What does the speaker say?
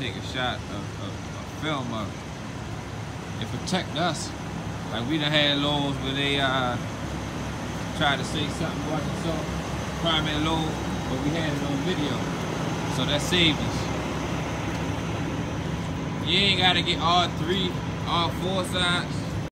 take a shot of, of, of film of it. It protect us. Like we done had lows where they uh tried to say something wasn't so primary low, but we had it on video. So that saved us. You ain't gotta get all three, all four sides.